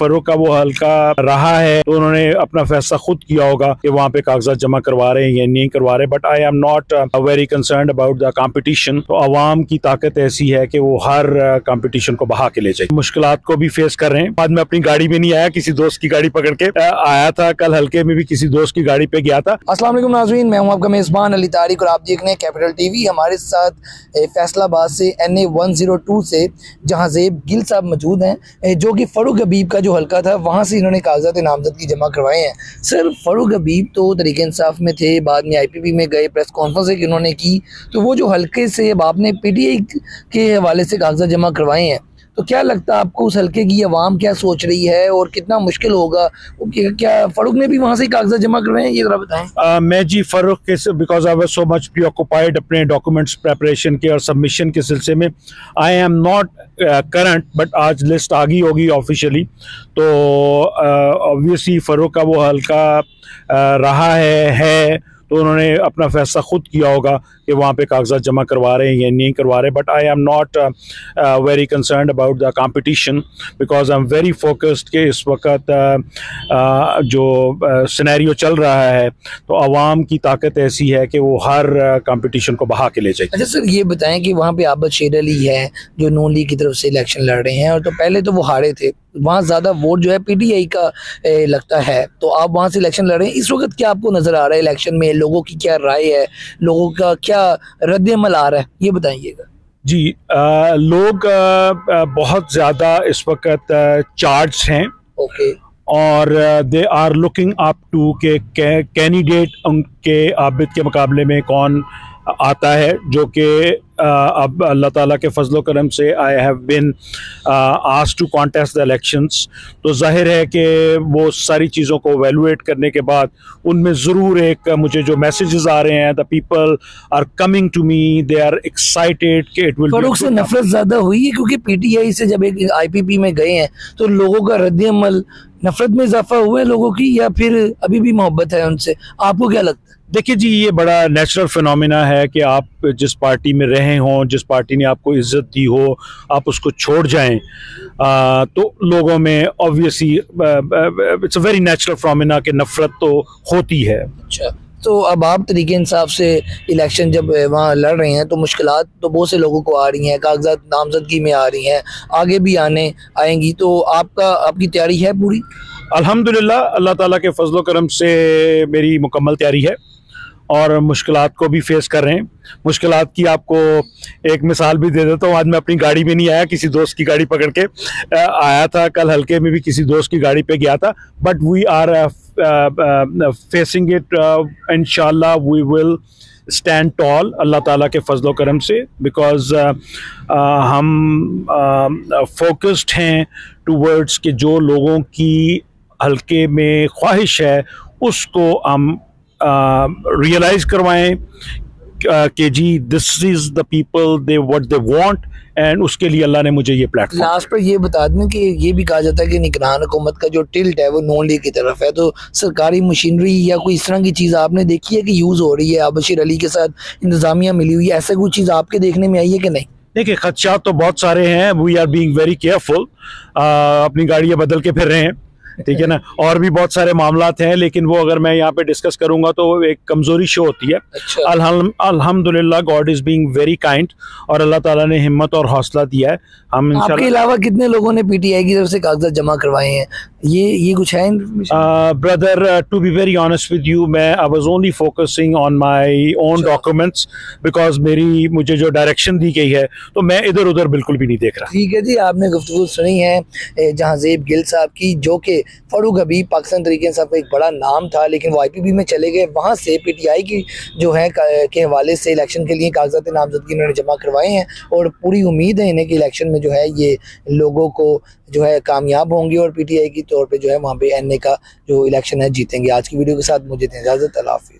फरूक का वो हल्का रहा है तो उन्होंने अपना फैसला खुद किया होगा कि वहाँ पे कागजात जमा करवा रहे हैं या नहीं करवा रहे but I am not very concern about the competition तो आवाम की ताकत ऐसी है कि वो हर कंपटीशन uh, को बहा के ले जाए। मुश्किल को भी फेस कर रहे हैं। बाद में अपनी गाड़ी में नहीं आया किसी दोस्त की गाड़ी पकड़ के। Uh, आया था कल हल्के में भी किसी दोस्त की गाड़ी पे गया था। असला नाजरीन मैं हूँ आपका मेज़बान अली तारिक और आप देख रहे हैं कैपिटल टीवी हमारे साथ फैसलाबाद से N A one zero two से जहाँ जेब गिल साहब मौजूद हैं जो कि फ़रूक हबीब का जो हल्का था, वहाँ से इन्होंने कागजात नामजद की जमा करवाए हैं। सर फ़रूक अबीब तो तरीके इंसाफ में थे, बाद में आई पी पी में गए प्रेस कॉन्फ्रेंस एक इन्होंने की तो वो जो हल्के से अब आपने पी के हवाले से कागजात जमा करवाए हैं तो क्या लगता है आपको उस हल्के की आवाम क्या सोच रही है और कितना मुश्किल होगा? क्या फरूक ने भी वहाँ से कागजात जमा करवाए हैं? ये जरा बताएँ। मैं जी फरूक के because I was so much preoccupied अपने डॉक्यूमेंट्स प्रेपरेशन के और सबमिशन के सिलसिले में। I am not current but आज लिस्ट आ गई होगी ऑफिशियली तो ऑब्वियसली uh, फ़रूक का वो हल्का uh, रहा है है। तो उन्होंने अपना फैसला खुद किया होगा कि वहाँ पे कागजात जमा करवा रहे हैं या नहीं करवा रहे but I am not very concern about the competition because I am very focused कि इस वक्त uh, uh, जो सिनेरियो uh, चल रहा है तो आवाम की ताकत ऐसी है कि वो हर कंपटीशन को बहा के ले जाए। अच्छा सर ये बताएँ कि वहाँ पे आबद शेर अली है जो नून लीग की तरफ़ से इलेक्शन लड़ रहे हैं और तो पहले तो वो हारे थे। वहाँ ज़्यादा वोट जो है पीटीआई का ए, लगता है। तो आप वहाँ से इलेक्शन लड़। रहे हैं इस वक्त क्या आपको नज़र आ रहा है इलेक्शन में? लोगों की क्या राय है? लोगों का क्या रद्दमल आ रहा है? ये बताइएगा। जी आ, लोग आ, बहुत ज़्यादा इस वक्त चार्ज हैं। ओके। और they are looking up to के कैंडिडेट उनके आबिद के मुकाबले में कौन आता है जो कि अब अल्लाह ताला के फजल करम से I have been asked to contest the elections तो ज़ाहिर है कि वो सारी चीज़ों को वैल्यूएट करने के बाद उनमें ज़रूर एक मुझे जो मैसेजेस आ रहे हैं the people are coming to me they are excited कि इट विल से नफरत ज़्यादा हुई है क्योंकि पीटीआई से जब एक आईपीपी में गए हैं तो लोगों का रद्द अमल नफरत में इजाफा हुआ है लोगों की या फिर अभी भी मोहब्बत है उनसे? आपको क्या लगता है? देखिए जी ये बड़ा नेचुरल फिनोमिना है कि आप जिस पार्टी में रहे हों जिस पार्टी ने आपको इज़्ज़त दी हो आप उसको छोड़ जाएँ। आ, तो लोगों में obviously it's a very natural phenomena कि नफरत तो होती है। अच्छा तो अब आप तरीके इंसाफ से इलेक्शन जब वहाँ लड़ रहे हैं तो मुश्किल तो बहुत से लोगों को आ रही हैं कागजात नामजदगी में आ रही हैं आगे भी आने आएँगी तो आपका आपकी तैयारी है पूरी? अल्हम्दुलिल्लाह अल्लाह ताला के फजल करम से मेरी मुकम्मल तैयारी है। और मुश्किल को भी फेस कर रहे हैं। मुश्किल की आपको एक मिसाल भी दे देता हूँ। आज मैं अपनी गाड़ी में नहीं आया किसी दोस्त की गाड़ी पकड़ के। आया था कल हल्के में भी किसी दोस्त की गाड़ी पे गया था। But we are facing it in we will stand tall अल्लाह ताला के फजल करम से। बिकॉज़ uh, uh, हम फोकस्ड uh, हैं टूवर्ड्स के जो लोगों की हल्के में ख्वाहिश है उसको हम रियलाइज़ करवाएँ कि जी this is the people they what they want and उसके लिए अल्लाह ने मुझे ये प्लेटफॉर्म लास्ट पर ये बता दें कि ये भी कहा जाता है कि निगरान हुकूमत का जो टिल्ट है वो नॉन लीग की तरफ़ है। तो सरकारी मशीनरी या कोई इस तरह की चीज़ आपने देखी है कि यूज़ हो रही है? आबशीर अली के साथ इंतजामिया मिली हुई है। ऐसा कोई चीज़ आपके देखने में आई है कि नहीं? देखिए खदशात तो बहुत सारे हैं। We are being very careful अपनी गाड़ियाँ बदल के फिर रहे हैं। ठीक है ना? और भी बहुत सारे मामला हैं लेकिन वो अगर मैं यहाँ पे डिस्कस करूँगा तो एक कमज़ोरी शो होती है। अच्छा। अल्हम्दुलिल्लाह God is being very kind और अल्लाह ताला ने हिम्मत और हौसला दिया है। हम इनके अलावा कितने लोगों ने पीटीआई की तरफ़ से कागजात जमा करवाए हैं? ये ये कुछ है brother to be very honest with you मैं I was only focusing on my own documents because मेरी मुझे जो डायरेक्शन दी गई है तो मैं इधर उधर बिल्कुल भी नहीं देख रहा। ठीक है जी आपने गुफ्तु सुनी है जहाँ जेब गिल साहब की जो कि फ़ारूक हबीब पाकिस्तान तरीके साहब का एक बड़ा नाम था लेकिन वो आईपीबी में चले गए वहाँ से पी टी आई की जो है के हवाले से इलेक्शन के लिए कागजात नामजदगी इन्होंने जमा करवाए हैं और पूरी उम्मीद है इन्हें कि इलेक्शन में जो है ये लोगों को जो है कामयाब होंगी और पी टी आई की तौर पर जो है वहाँ पे एन का जो इलेक्शन है, जीतेंगे। आज की वीडियो के साथ मुझे इजाज़त, अल्लाह